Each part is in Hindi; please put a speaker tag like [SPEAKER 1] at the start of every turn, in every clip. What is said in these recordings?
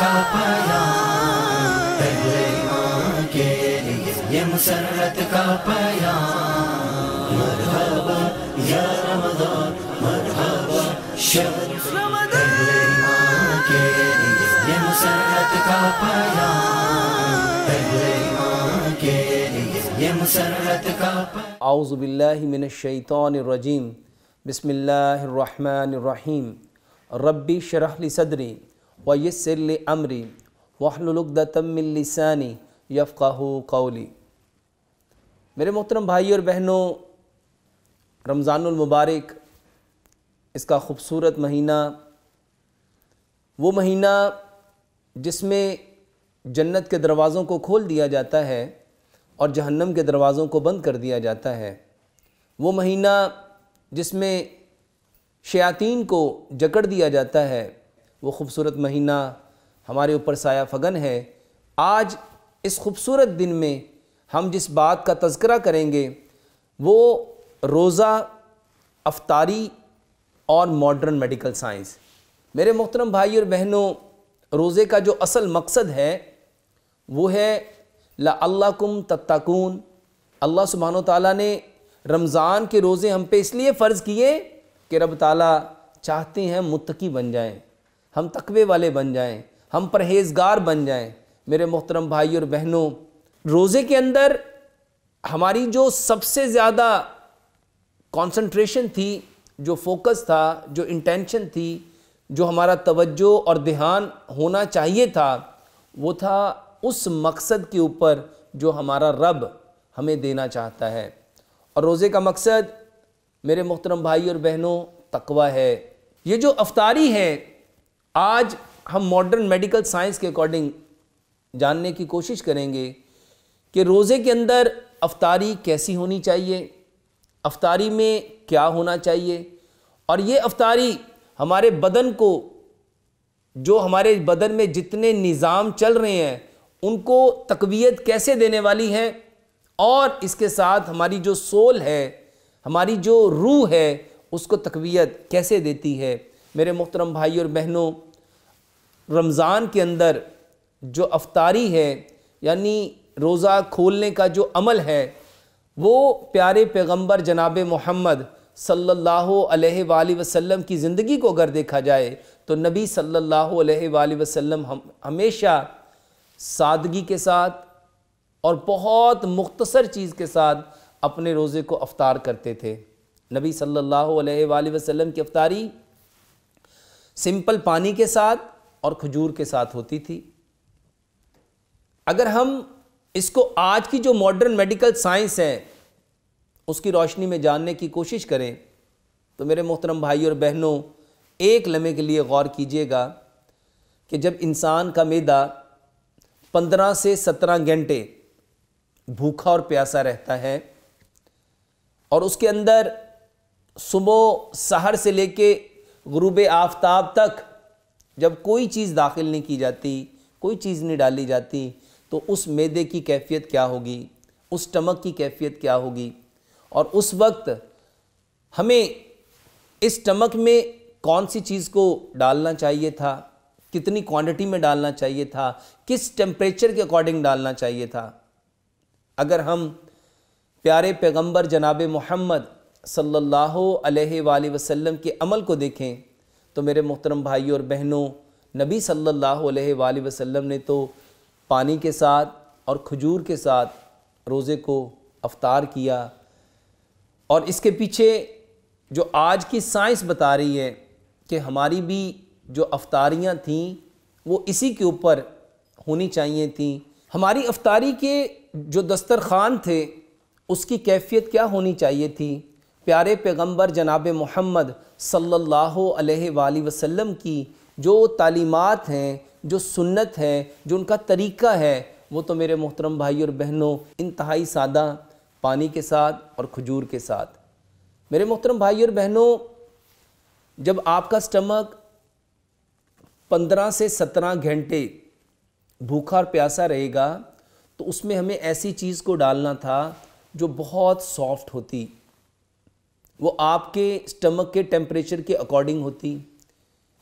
[SPEAKER 1] का पयाम पहले माँ के लिए ये मुसरत का पयाम मरहबा या रमज़ान मरहबा माँ के लिए ये मुसरत का पयाम के लिए ये मुसरत का पयाम
[SPEAKER 2] आउज़बिल्लिमिनशैतानरजीम बिस्मिल्लाहिर्रहमानिर्रहीम। रब्बी शरहली सदरी। व यस्सिर अमरी वहलुलुक़दतम मिन लिसानी कौली मेरे मोहतरम भाई और बहनों, रमज़ानुल मुबारक, इसका ख़ूबसूरत महीना, वो महीना जिसमें जन्नत के दरवाज़ों को खोल दिया जाता है और जहन्नम के दरवाज़ों को बंद कर दिया जाता है। वो महीना जिसमें शयातीन को जकड़ दिया जाता है। वो ख़ूबसूरत महीना हमारे ऊपर साया फगन है। आज इस खूबसूरत दिन में हम जिस बात का तज़करा करेंगे, वो रोज़ा, अफ्तारी और मॉडर्न मेडिकल साइंस मेरे मोहतरम भाई और बहनों, रोज़े का जो असल मकसद है, वो है, ला अल्लाह कुम तत्ताकून। अल्लाह सुबहान ताली ने रमज़ान के रोज़े हम पे इसलिए फ़र्ज़ किए कि रब ताला चाहते हैं मुत्तकी बन जाएँ। हम तकवे वाले बन जाएँ, हम परहेज़गार बन जाएँ। मेरे मोहतरम भाई और बहनों, रोज़े के अंदर हमारी जो सबसे ज़्यादा कंसंट्रेशन थी, जो फोकस था, जो इंटेंशन थी, जो हमारा तवज्जो और ध्यान होना चाहिए था, वो था उस मकसद के ऊपर जो हमारा रब हमें देना चाहता है। और रोज़े का मकसद, मेरे मोहतरम भाई और बहनों, तकवा है। ये जो अफ्तारी है आज हम मॉडर्न मेडिकल साइंस के अकॉर्डिंग जानने की कोशिश करेंगे कि रोज़े के अंदर अफ्तारी कैसी होनी चाहिए, अफ्तारी में क्या होना चाहिए, और ये अफ्तारी हमारे बदन को, जो हमारे बदन में जितने निज़ाम चल रहे हैं, उनको तकवीत कैसे देने वाली है, और इसके साथ हमारी जो सोल है, हमारी जो रूह है, उसको तकवीत कैसे देती है। मेरे मोहतरम भाई और बहनों रमज़ान के अंदर जो अफ्तारी है, यानी रोज़ा खोलने का जो अमल है, वो प्यारे पैगंबर जनाब मोहम्मद सल्लल्लाहु अलैहि वसल्लम की ज़िंदगी को अगर देखा जाए तो नबी सल्लल्लाहु अलैहि वसल्लम हम, हमेशा सादगी के साथ और बहुत मुख्तसर चीज़ के साथ अपने रोज़े को अफ्तार करते थे। नबी सल्लल्लाहु अलैहि वसल्लम की अफ्तारी सिंपल पानी के साथ और खजूर के साथ होती थी। अगर हम इसको आज की जो मॉडर्न मेडिकल साइंस है, उसकी रोशनी में जानने की कोशिश करें तो मेरे मोहतरम भाई और बहनों, एक लम्हे के लिए गौर कीजिएगा कि जब इंसान का मैदा पंद्रह से सत्रह घंटे भूखा और प्यासा रहता है और उसके अंदर सुबह सहर से लेके गुरूब आफ्ताब तक जब कोई चीज़ दाखिल नहीं की जाती, कोई चीज़ नहीं डाली जाती तो उस मैदे की कैफियत क्या होगी? उस स्टमक की कैफियत क्या होगी? और उस वक्त हमें इस स्टमक में कौन सी चीज़ को डालना चाहिए था? कितनी क्वांटिटी में डालना चाहिए था? किस टेम्परेचर के अकॉर्डिंग डालना चाहिए था? अगर हम प्यारे पैगंबर जनाब मोहम्मद सल्लल्लाहु अलैहि वसल्लम के अमल को देखें तो मेरे मोहतरम भाई और बहनों, नबी सल्लल्लाहु अलैहि वसल्लम ने तो पानी के साथ और खजूर के साथ रोज़े को अफ्तार किया। और इसके पीछे जो आज की साइंस बता रही है कि हमारी भी जो अफ्तारियाँ थीं, वो इसी के ऊपर होनी चाहिए थी। हमारी अफ्तारी के जो दस्तरखान थे, उसकी कैफियत क्या होनी चाहिए थी? प्यारे पैगंबर जनाब मोहम्मद सल्लल्लाहु अलैहि वसल्लम की जो तालीमात हैं, जो सुन्नत है, जो उनका तरीक़ा है, वो तो मेरे मोहतरम भाई और बहनों इंतहाई सादा पानी के साथ और खजूर के साथ। मेरे मोहतरम भाई और बहनों, जब आपका स्टमक पंद्रह से सत्रह घंटे भूखा और प्यासा रहेगा तो उसमें हमें ऐसी चीज़ को डालना था जो बहुत सॉफ्ट होती। वो आपके स्टमक के टेम्परेचर के अकॉर्डिंग होती।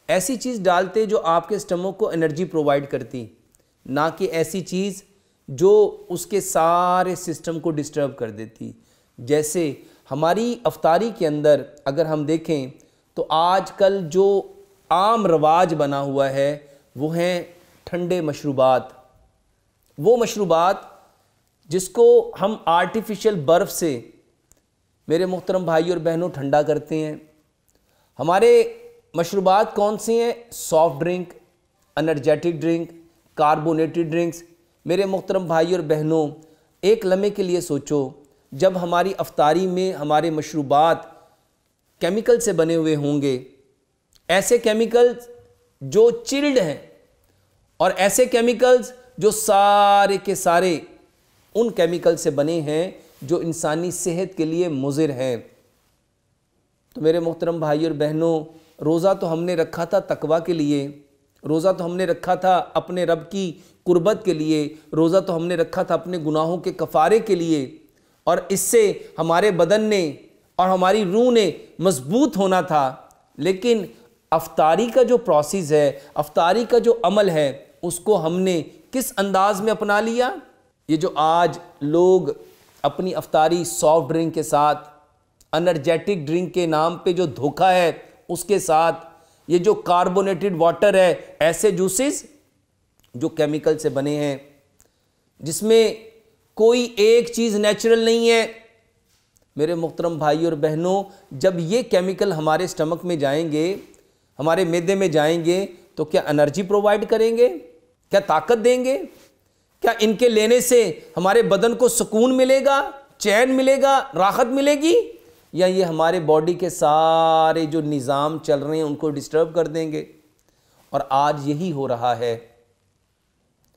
[SPEAKER 2] ऐसी चीज़ डालते जो आपके स्टमक को एनर्जी प्रोवाइड करती। ना कि ऐसी चीज़ जो उसके सारे सिस्टम को डिस्टर्ब कर देती। जैसे हमारी अफ्तारी के अंदर अगर हम देखें तो आजकल जो आम रवाज बना हुआ है, वो हैं ठंडे मशरूबात। वो मशरूबात जिसको हम आर्टिफिशियल बर्फ़ से मेरे मोहतरम भाई और बहनों, ठंडा करते हैं। हमारे मशरूबात कौन सी हैं? Soft drink energetic drink carbonated drinks मेरे मोहतरम भाई और बहनों, एक लम्हे के लिए सोचो, जब हमारी अफ्तारी में हमारे मशरूबात केमिकल से बने हुए होंगे। ऐसे केमिकल्स जो चिल्ड हैं और ऐसे केमिकल्स जो सारे के सारे उन केमिकल से बने हैं जो इंसानी सेहत के लिए मुजिर हैं। तो मेरे मोहतरम भाई और बहनों, रोज़ा तो हमने रखा था तकवा के लिए, रोज़ा तो हमने रखा था अपने रब की कुर्बत के लिए, रोज़ा तो हमने रखा था अपने गुनाहों के कफ़ारे के लिए, और इससे हमारे बदन ने और हमारी रूह ने मज़बूत होना था। लेकिन अफ्तारी का जो प्रोसेस है, अफ्तारी का जो अमल है, उसको हमने किस अंदाज में अपना लिया? ये जो आज लोग अपनी अफ्तारी सॉफ्ट ड्रिंक के साथ अनर्जेटिक ड्रिंक के नाम पे जो धोखा है, उसके साथ ये जो कार्बोनेटेड वाटर है, ऐसे जूसेस जो केमिकल से बने हैं, जिसमें कोई एक चीज़ नेचुरल नहीं है। मेरे मुख्तरम भाई और बहनों, जब ये केमिकल हमारे स्टमक में जाएँगे, हमारे मैदे में जाएँगे तो क्या एनर्जी प्रोवाइड करेंगे? क्या ताकत देंगे? क्या इनके लेने से हमारे बदन को सुकून मिलेगा, चैन मिलेगा, राहत मिलेगी? या ये हमारे बॉडी के सारे जो निज़ाम चल रहे हैं उनको डिस्टर्ब कर देंगे? और आज यही हो रहा है।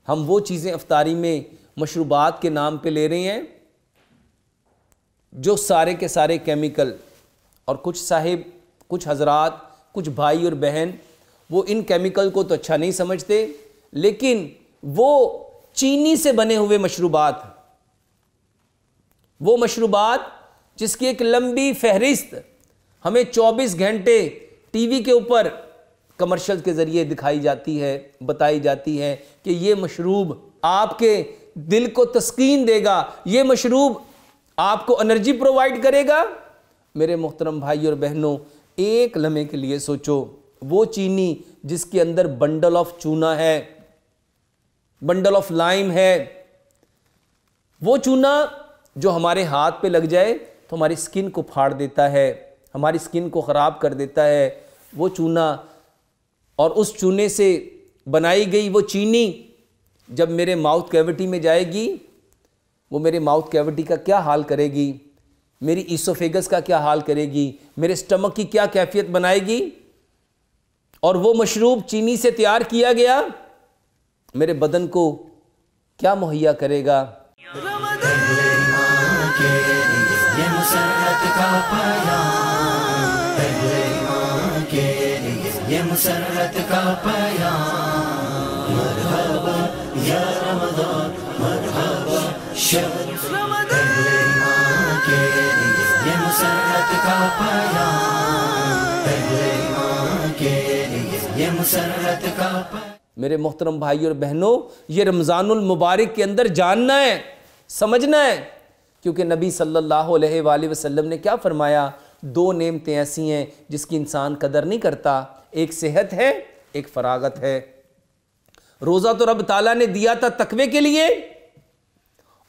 [SPEAKER 2] हम वो चीज़ें अफ्तारी में मशरूबात के नाम पे ले रहे हैं, जो सारे के सारे केमिकल और कुछ साहिब, कुछ हजरात, कुछ भाई और बहन, वो इन केमिकल को तो अच्छा नहीं समझते, लेकिन वो चीनी से बने हुए मशरूबात वो मशरूबात जिसकी एक लंबी फहरिस्त हमें 24 घंटे टीवी के ऊपर कमर्शल के ज़रिए दिखाई जाती है, बताई जाती है कि ये मशरूब आपके दिल को तस्कीन देगा। ये मशरूब आपको एनर्जी प्रोवाइड करेगा। मेरे मोहतरम भाई और बहनों, एक लम्हे के लिए सोचो, वो चीनी जिसके अंदर बंडल ऑफ़ चूना है बंडल ऑफ़ लाइम है। वो चूना जो हमारे हाथ पे लग जाए तो हमारी स्किन को फाड़ देता है, हमारी स्किन को ख़राब कर देता है। वो चूना और उस चूने से बनाई गई वो चीनी जब मेरे माउथ कैविटी में जाएगी, वो मेरे माउथ कैविटी का क्या हाल करेगी? मेरी ईसोफेगस का क्या हाल करेगी? मेरे स्टमक की क्या कैफियत बनाएगी? और वो मशरूब चीनी से तैयार किया गया मेरे बदन को क्या मुहैया करेगा?
[SPEAKER 1] मुसरत का
[SPEAKER 2] मेरे मोहतरम भाई और बहनों, ये रमज़ानुल मुबारक के अंदर जानना है, समझना है, क्योंकि नबी सल्लल्लाहु अलैहि वसल्लम ने क्या फरमाया? दो नेमतें ऐसी हैं जिसकी इंसान कदर नहीं करता। एक सेहत है, एक फरागत है। रोज़ा तो रब ताला ने दिया था तकवे के लिए,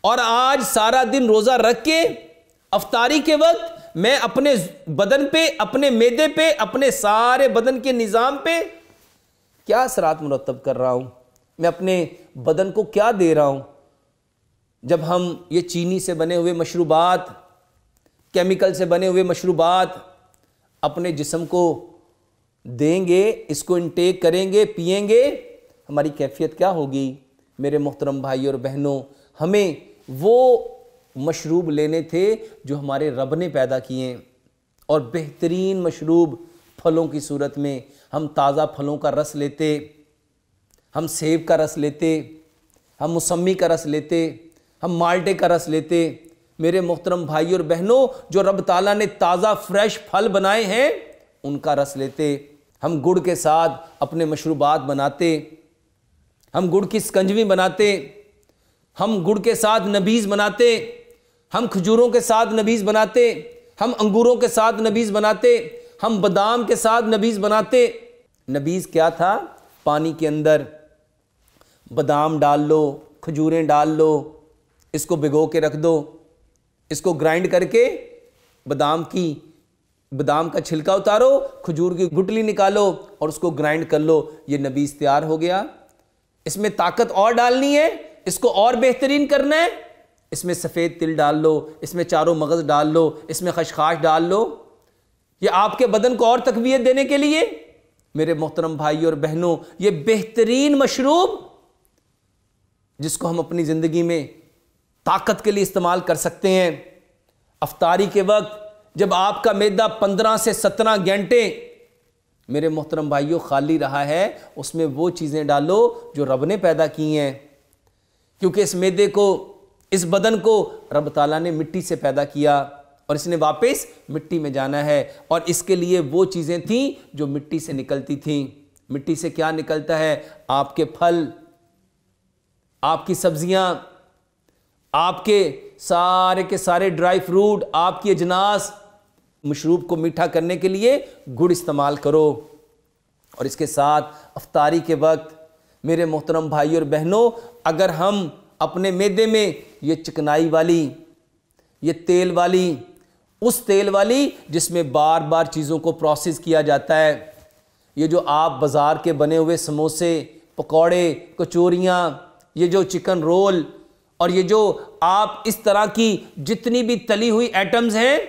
[SPEAKER 2] और आज सारा दिन रोज़ा रख के, अफतारी के वक्त मैं अपने बदन पे, अपने मैदे पे, अपने सारे बदन के निज़ाम पे क्या असरात मुरतब कर रहा हूँ? मैं अपने बदन को क्या दे रहा हूँ? जब हम ये चीनी से बने हुए मशरूबात, केमिकल से बने हुए मशरूबात अपने जिसम को देंगे, इसको इनटेक करेंगे पिएँगे हमारी कैफियत क्या होगी? मेरे मोहतरम भाई और बहनों, हमें वो मशरूब लेने थे जो हमारे रब ने पैदा किए और बेहतरीन मशरूब फलों की सूरत में हम ताज़ा फलों का रस लेते, हम सेब का रस लेते, हम मौसमी का रस लेते, हम माल्टे का रस लेते। मेरे मोहतरम भाई और बहनों, जो रब ताला ने ताज़ा फ्रेश फल बनाए हैं, उनका रस लेते। हम गुड़ के साथ अपने मशरूबात बनाते। हम गुड़ की स्कंजवी बनाते। हम गुड़ के साथ नबीज़ बनाते। हम खजूरों के साथ नबीज़ बनाते। हम अंगूरों के साथ नबीज़ बनाते। हम बादाम के साथ नबीज़ बनाते। नबीज़ क्या था? पानी के अंदर बादाम डाल लो, खजूरें डाल लो, इसको भिगो के रख दो। इसको ग्राइंड करके बादाम की, बादाम का छिलका उतारो, खजूर की गुटली निकालो और उसको ग्राइंड कर लो। ये नबीज तैयार हो गया। इसमें ताकत और डालनी है, इसको और बेहतरीन करना है। इसमें सफ़ेद तिल डाल लो, इसमें चारों मगज़ डाल लो, इसमें खशखाश डाल लो। ये आपके बदन को और तकवीत देने के लिए? मेरे मोहतरम भाई और बहनों, ये बेहतरीन मशरूब जिसको हम अपनी ज़िंदगी में ताकत के लिए इस्तेमाल कर सकते हैं। अफतारी के वक्त जब आपका मैदा पंद्रह से सत्रह घंटे मेरे मोहतरम भाइयों खाली रहा है, उसमें वो चीज़ें डालो जो रब ने पैदा की हैं। क्योंकि इस मैदे को, इस बदन को रब ताला ने मिट्टी से पैदा किया। और इसने वापस मिट्टी में जाना है। और इसके लिए वो चीज़ें थीं जो मिट्टी से निकलती थीं। मिट्टी से क्या निकलता है? आपके फल, आपकी सब्ज़ियाँ, आपके सारे के सारे ड्राई फ्रूट, आपकी अजनास, मशरूब को मीठा करने के लिए गुड़ इस्तेमाल करो। और इसके साथ अफ्तारी के वक्त, मेरे मोहतरम भाई और बहनों, अगर हम अपने मैदे में ये चिकनाई वाली, ये तेल वाली उस तेल वाली जिसमें बार बार चीज़ों को प्रोसेस किया जाता है। ये जो आप बाज़ार के बने हुए समोसे, पकौड़े, कचौरियाँ, ये जो चिकन रोल और ये जो आप इस तरह की जितनी भी तली हुई आइटम्स हैं,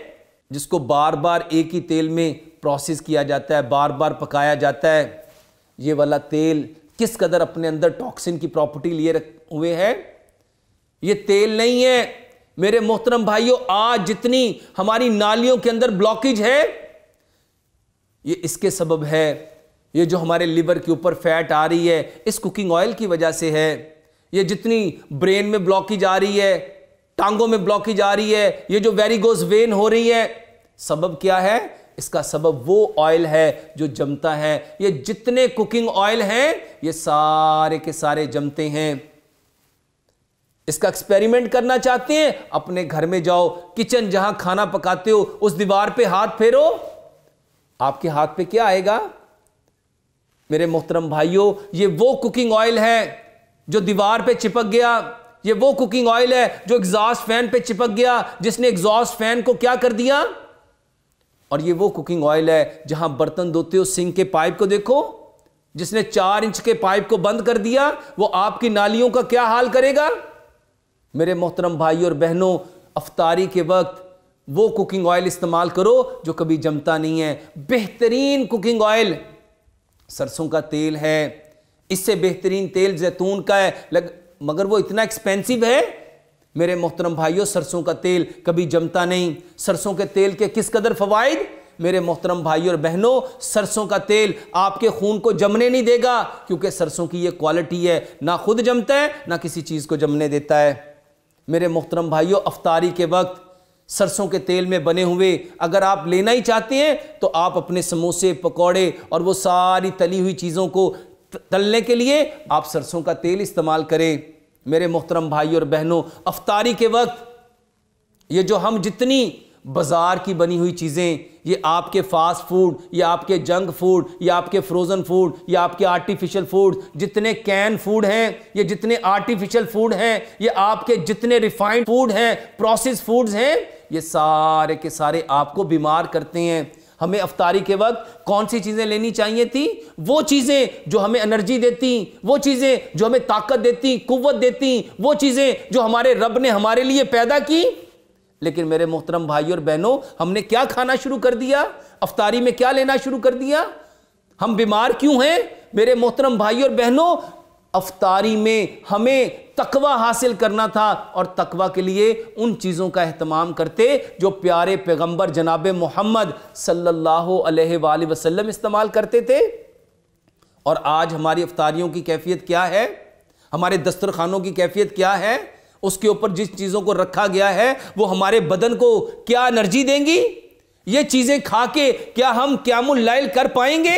[SPEAKER 2] जिसको बार बार एक ही तेल में प्रोसेस किया जाता है बार बार पकाया जाता है, ये वाला तेल किस कदर अपने अंदर टॉक्सिन की प्रॉपर्टी लिए रख, हुए है? ये तेल नहीं है। मेरे मोहतरम भाइयों, आज जितनी हमारी नालियों के अंदर ब्लॉकेज है, ये इसके सबब है। ये जो हमारे लिवर के ऊपर फैट आ रही है, इस कुकिंग ऑयल की वजह से है। ये जितनी ब्रेन में ब्लॉकेज आ रही है, टांगों में ब्लॉकेज आ रही है, ये जो वेरिगोज वेन हो रही है, सबब क्या है? इसका सबब वो ऑयल है जो जमता है। ये जितने कुकिंग ऑयल हैं, ये सारे के सारे जमते हैं। इसका एक्सपेरिमेंट करना चाहते हैं? अपने घर में जाओ किचन जहाँ खाना पकाते हो, उस दीवार पे हाथ फेरो। आपके हाथ पे क्या आएगा? मेरे मोहतरम भाइयों, ये वो कुकिंग ऑयल है जो दीवार पे चिपक गया। ये वो कुकिंग ऑयल है जो एग्जॉस्ट फ़ैन पे चिपक गया। जिसने एग्जॉस्ट फ़ैन को क्या कर दिया? और ये वो कुकिंग ऑयल है जहाँ बर्तन धोते हो सिंक के पाइप को देखो। जिसने चार इंच के पाइप को बंद कर दिया, वो आपकी नालियों का क्या हाल करेगा? मेरे मोहतरम भाई और बहनों, अफतारी के वक्त वो कुकिंग ऑयल इस्तेमाल करो जो कभी जमता नहीं है। बेहतरीन कुकिंग ऑयल सरसों का तेल है। इससे बेहतरीन तेल जैतून का है। लग, मगर वो इतना एक्सपेंसिव है? मेरे मोहतरम भाइयों, सरसों का तेल कभी जमता नहीं। सरसों के तेल के किस कदर फवाइद मेरे मोहतरम भाई और बहनों, सरसों का तेल आपके खून को जमने नहीं देगा, क्योंकि सरसों की ये क्वालिटी है। ना खुद जमता है, ना किसी चीज़ को जमने देता है। मेरे मोहतरम भाइयों, अफतारी के वक्त सरसों के तेल में बने हुए अगर आप लेना ही चाहते हैं तो आप अपने समोसे, पकौड़े और वो सारी तली हुई चीज़ों को तलने के लिए आप सरसों का तेल इस्तेमाल करें। मेरे मोहतरम भाई और बहनों, अफतारी के वक्त ये जो हम जितनी बाज़ार की बनी हुई चीज़ें, ये आपके फास्ट फ़ूड या आपके जंक फ़ूड या आपके फ्रोज़न फ़ूड या आपके आर्टिफिशियल फ़ूड जितने कैन फ़ूड हैं, ये जितने आर्टिफिशियल फ़ूड हैं, ये आपके जितने रिफाइंड फ़ूड हैं प्रोसेस फूड्स हैं, ये सारे के सारे आपको बीमार करते हैं। हमें अफ्तारी के वक्त कौन सी चीज़ें लेनी चाहिए थी? वो चीज़ें जो हमें एनर्जी देती, वो चीज़ें जो हमें ताकत देती कुत देती, वो चीज़ें जो हमारे रब ने हमारे लिए पैदा की लेकिन मेरे मोहतरम भाई और बहनों, हमने क्या खाना शुरू कर दिया? अफतारी में क्या लेना शुरू कर दिया? हम बीमार क्यों हैं? मेरे मोहतरम भाई और बहनों, अफतारी में हमें तकवा हासिल करना था और तकवा के लिए उन चीज़ों का अहतमाम करते जो प्यारे पैगंबर जनाब मोहम्मद सल्लल्लाहु अलैहि वसल्लम इस्तेमाल करते थे। और आज हमारी अफतारियों की कैफियत क्या है? हमारे दस्तरखानों की कैफियत क्या है? उसके ऊपर जिस चीज़ों को रखा गया है, वो हमारे बदन को क्या एनर्जी देंगी? ये चीज़ें खा के क्या हम क्यामुल लाइल कर पाएँगे?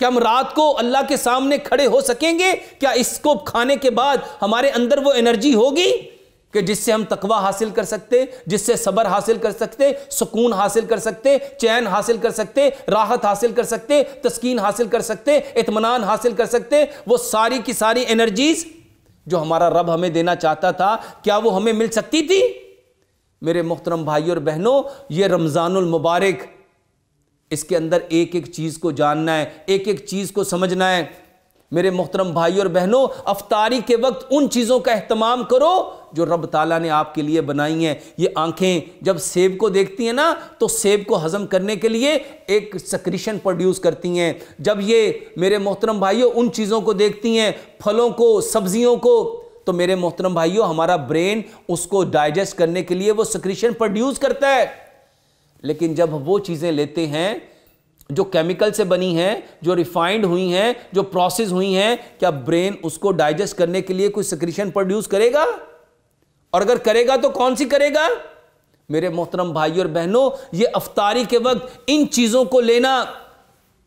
[SPEAKER 2] क्या हम रात को अल्लाह के सामने खड़े हो सकेंगे? क्या इसको खाने के बाद हमारे अंदर वो एनर्जी होगी? कि जिससे हम तकवा हासिल कर सकते, जिससे सबर हासिल कर सकते, सुकून हासिल कर सकते, चैन हासिल कर सकते, राहत हासिल कर सकते, तस्कीन हासिल कर सकते इतमान हासिल कर सकते, वो सारी की सारी एनर्जीज जो हमारा रब हमें देना चाहता था, क्या वो हमें मिल सकती थी? मेरे मोहतरम भाई और बहनों, ये रमज़ानुल मुबारक। इसके अंदर एक एक चीज़ को जानना है, एक एक चीज़ को समझना है। मेरे मोहतरम भाई और बहनों, अफतारी के वक्त उन चीज़ों का अहतमाम करो जो रब ताला ने आपके लिए बनाई हैं। ये आँखें जब सेब को देखती हैं ना तो सेब को हजम करने के लिए एक सक्रीशन प्रोड्यूस करती हैं। जब ये मेरे मोहतरम भाइयों उन चीज़ों को देखती हैं, फलों को, सब्जियों को तो मेरे मोहतरम भाइयों, हमारा ब्रेन उसको डाइजेस्ट करने के लिए वो सक्रीशन प्रोड्यूस करता है। लेकिन जब वो चीज़ें लेते हैं जो केमिकल से बनी हैं, जो रिफाइंड हुई हैं, जो प्रोसेस हुई हैं, क्या ब्रेन उसको डाइजेस्ट करने के लिए कोई सक्रीशन प्रोड्यूस करेगा? और अगर करेगा तो कौन सी करेगा? मेरे मोहतरम भाई और बहनों, ये अफतारी के वक्त इन चीज़ों को लेना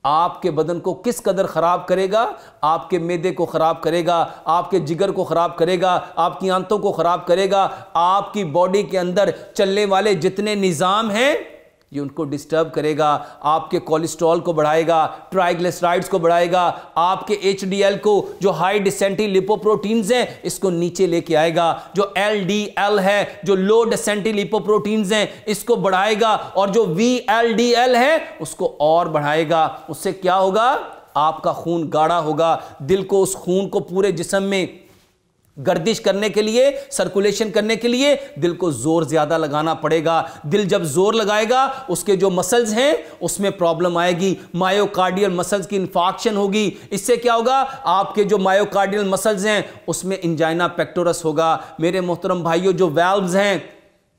[SPEAKER 2] आपके बदन को किस कदर ख़राब करेगा? आपके मैदे को ख़राब करेगा, आपके जिगर को ख़राब करेगा, आपकी आंतों को ख़राब करेगा, आपकी बॉडी के अंदर चलने वाले जितने निज़ाम हैं ये उनको डिस्टर्ब करेगा, आपके कोलेस्ट्रॉल को बढ़ाएगा ट्राइग्लिसराइड्स को बढ़ाएगा, आपके एचडीएल को, जो हाई डिसेंटी लिपोप्रोटीन्स हैं, इसको नीचे लेके आएगा, जो एलडीएल है, जो लो डिसेंटी लिपोप्रोटीन्स हैं, इसको बढ़ाएगा और जो वीएलडीएल है, उसको और बढ़ाएगा। उससे क्या होगा? आपका खून गाढ़ा होगा, दिल को उस खून को पूरे जिसम में गर्दिश करने के लिए सर्कुलेशन करने के लिए, दिल को ज़ोर ज़्यादा लगाना पड़ेगा। दिल जब ज़ोर लगाएगा, उसके जो मसल्स हैं, उसमें प्रॉब्लम आएगी। मायोकार्डियल मसल्स की इन्फाक्शन होगी। इससे क्या होगा? आपके जो मायोकार्डियल मसल्स हैं, उसमें इंजाइना पेक्टोरस होगा। मेरे मोहतरम भाइयों, जो वेल्व्स हैं,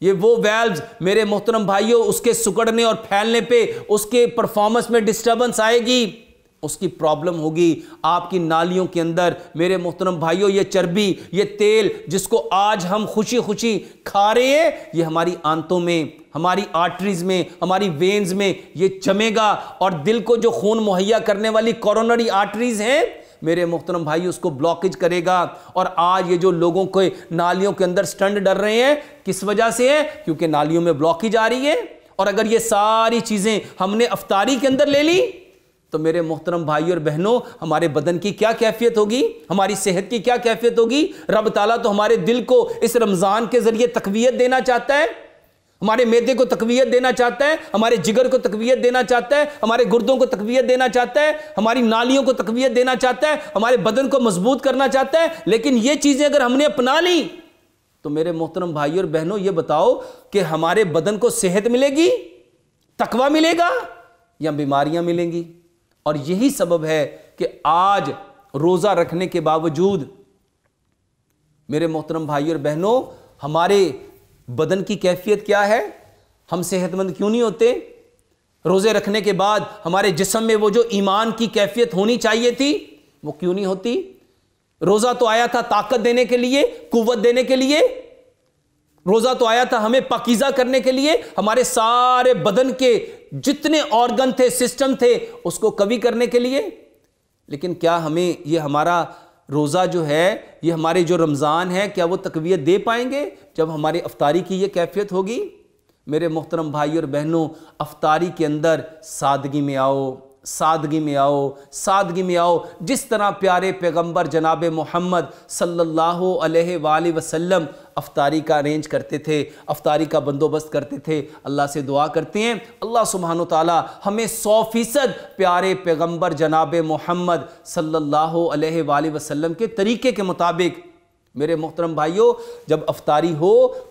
[SPEAKER 2] ये वो वेल्व्स मेरे मोहतरम भाइयों, उसके सुकड़ने और फैलने पे, उसके परफॉर्मेंस में डिस्टर्बेंस आएगी। उसकी प्रॉब्लम होगी। आपकी नालियों के अंदर, मेरे मोहतरम भाइयों, ये चर्बी, ये तेल जिसको आज हम खुशी खुशी खा रहे हैं, ये हमारी आंतों में, हमारी आर्टरीज में, हमारी वेन्स में ये जमेगा। और दिल को जो खून मुहैया करने वाली कोरोनरी आर्टरीज हैं, मेरे मोहतरम भाई, उसको ब्लॉकेज करेगा। और आज ये जो लोगों के नालियों के अंदर स्टंट डर रहे हैं, किस वजह से है? क्योंकि नालियों में ब्लॉकेज आ रही है। और अगर ये सारी चीज़ें हमने अफतारी के अंदर ले ली तो मेरे मोहतरम भाई और बहनों, हमारे बदन की क्या कैफियत होगी? हमारी सेहत की क्या कैफियत होगी? रब ताला तो हमारे दिल को इस रमज़ान के ज़रिए तकवीत देना चाहता है। हमारे मैदे को तकवीत देना चाहता है, हमारे जिगर को तकवीत देना चाहता है, हमारे गुर्दों को तकवीत देना चाहता है, हमारी नालियों को तकवीत देना चाहता है, हमारे बदन को मज़बूत करना चाहता है, लेकिन ये चीज़ें अगर हमने अपना ली तो मेरे मोहतरम भाई और बहनों, ये बताओ कि हमारे बदन को सेहत मिलेगी? तकवा मिलेगा या बीमारियाँ मिलेंगी? और यही सबब है कि आज रोज़ा रखने के बावजूद मेरे मोहतरम भाई और बहनों, हमारे बदन की कैफियत क्या है? हम सेहतमंद क्यों नहीं होते? रोज़े रखने के बाद हमारे जिसम में वो जो ईमान की कैफियत होनी चाहिए थी, वो क्यों नहीं होती? रोज़ा तो आया था ताकत देने के लिए कुवत देने के लिए। रोज़ा तो आया था हमें पाकिजा करने के लिए, हमारे सारे बदन के जितने ऑर्गन थे सिस्टम थे, उसको कवि करने के लिए। लेकिन क्या हमें ये हमारा रोज़ा जो है, ये हमारे जो रमज़ान है, क्या वो तकवीत दे पाएँगे जब हमारी अफ्तारी की ये कैफियत होगी? मेरे मोहतरम भाई और बहनों, अफ्तारी के अंदर सादगी में आओ, सादगी में आओ, सादगी में आओ। जिस तरह प्यारे पैगंबर जनाब मोहम्मद सल्लल्लाहु अलैहि वसल्लम अफ्तारी का अरेंज करते थे, अफ्तारी का बंदोबस्त करते थे, अल्लाह से दुआ करते हैं। अल्लाह सुबहान ताली हमें सौ फ़ीसद प्यारे पैगंबर जनाब मोहम्मद सल्लल्लाहु अलैहि वसल्लम के तरीके के मुताबिक, मेरे मोहतरम भाइयों, जब अफ्तारी हो,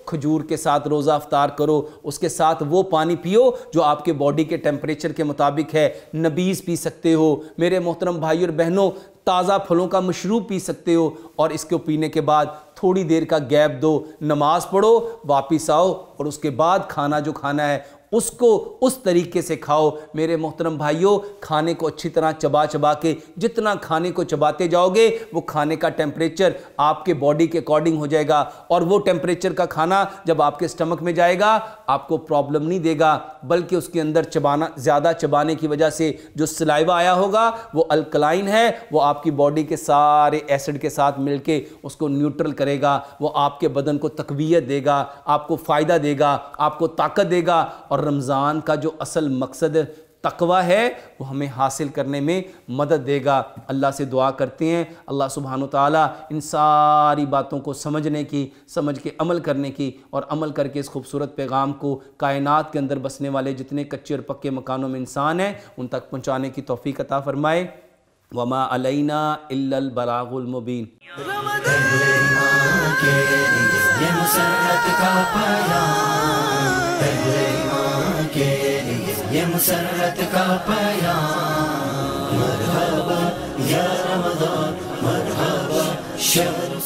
[SPEAKER 2] खजूर के साथ रोज़ा अफ्तार करो, उसके साथ वो पानी पियो जो आपके बॉडी के टेम्परेचर के मुताबिक है। नबीज़ पी सकते हो, मेरे मोहतरम भाई और बहनों, ताज़ा फलों का मशरूब पी सकते हो और इसको पीने के बाद थोड़ी देर का गैप दो, नमाज़ पढ़ो, वापस आओ और उसके बाद खाना जो खाना है, उसको उस तरीके से खाओ। मेरे मोहतरम भाइयों, खाने को अच्छी तरह चबा चबा के, जितना खाने को चबाते जाओगे, वो खाने का टेम्परेचर आपके बॉडी के अकॉर्डिंग हो जाएगा और वो टेम्परेचर का खाना जब आपके स्टमक में जाएगा आपको प्रॉब्लम नहीं देगा, बल्कि उसके अंदर चबाना, ज़्यादा चबाने की वजह से जो सलाइवा आया होगा, वो अल्कलाइन है, वो आपकी बॉडी के सारे एसिड के साथ मिलके उसको न्यूट्रल करेगा, वो आपके बदन को तकवीत देगा, आपको फ़ायदा देगा, आपको ताकत देगा। और रमज़ान का जो असल मकसद तकवा है, वो हमें हासिल करने में मदद देगा। अल्लाह से दुआ करते हैं। अल्लाह सुबहान ताली इन सारी बातों को समझने की, समझ के अमल करने की और अमल करके इस खूबसूरत पैगाम को कायनात के अंदर बसने वाले जितने कच्चे और पक्के मकानों में इंसान हैं, उन तक पहुँचाने की तोफ़ी अता फ़रमाए। वमा अलैना इल्लल
[SPEAKER 1] ये मुसरत का पैगाम के ये मुसरत का पयाम मरहबा या रमज़ान मरहबा शहर